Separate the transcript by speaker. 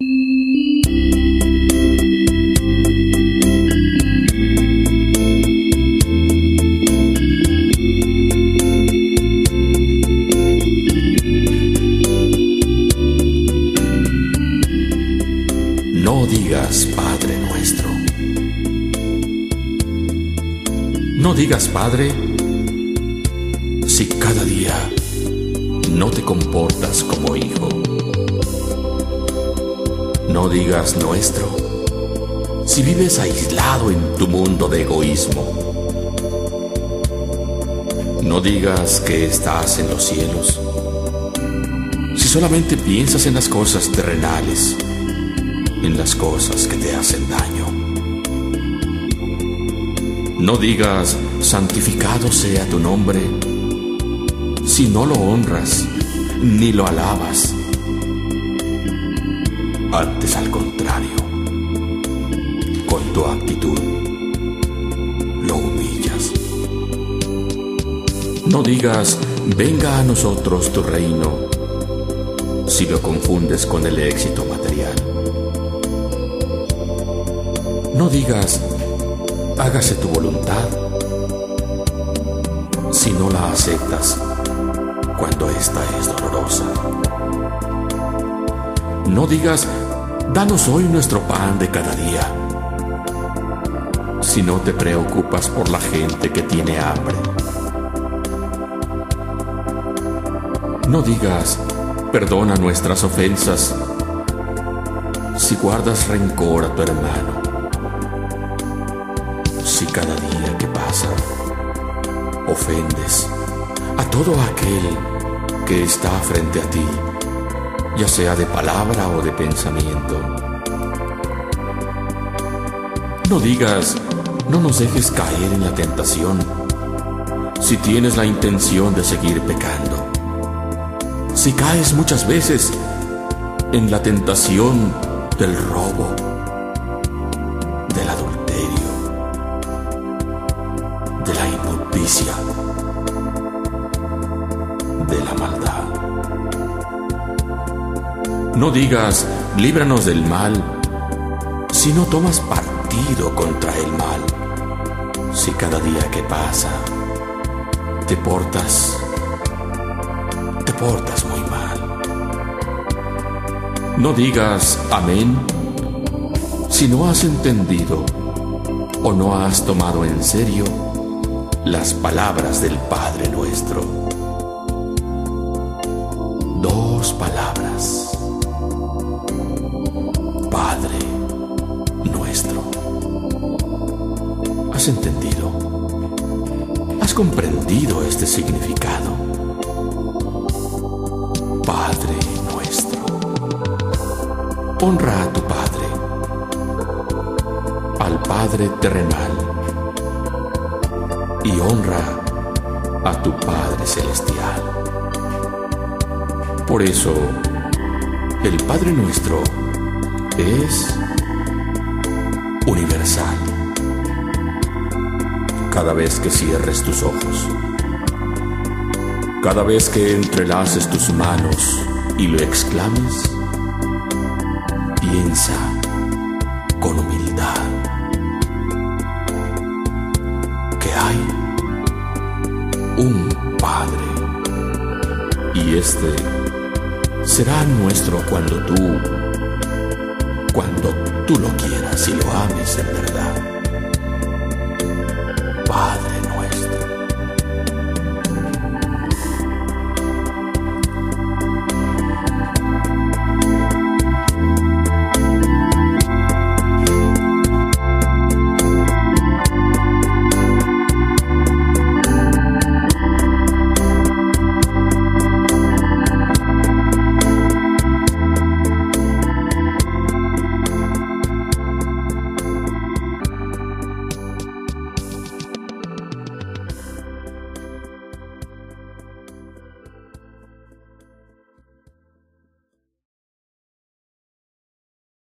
Speaker 1: No digas Padre nuestro. No digas Padre si cada día no te comportas como hijo. No digas nuestro si vives aislado en tu mundo de egoísmo. No digas que estás en los cielos si solamente piensas en las cosas terrenales en las cosas que te hacen daño. No digas, santificado sea tu nombre, si no lo honras ni lo alabas. Antes al contrario, con tu actitud lo humillas. No digas, venga a nosotros tu reino, si lo confundes con el éxito material. No digas, hágase tu voluntad, si no la aceptas cuando ésta es dolorosa. No digas, danos hoy nuestro pan de cada día, si no te preocupas por la gente que tiene hambre. No digas, perdona nuestras ofensas, si guardas rencor a tu hermano si cada día que pasa ofendes a todo aquel que está frente a ti, ya sea de palabra o de pensamiento. No digas, no nos dejes caer en la tentación si tienes la intención de seguir pecando. Si caes muchas veces en la tentación del robo, del adulterio, de la injusticia, de la maldad. No digas, líbranos del mal, si no tomas partido contra el mal. Si cada día que pasa te portas, te portas muy mal. No digas amén si no has entendido o no has tomado en serio las palabras del Padre nuestro. Dos palabras. ¿Has entendido? ¿Has comprendido este significado? Padre nuestro. Honra a tu Padre, al Padre terrenal y honra a tu Padre Celestial. Por eso, el Padre nuestro es universal. Cada vez que cierres tus ojos, cada vez que entrelaces tus manos y lo exclames, piensa con humildad. Que hay un Padre. Y este será nuestro cuando tú, cuando tú lo quieras y lo ames en verdad. Father.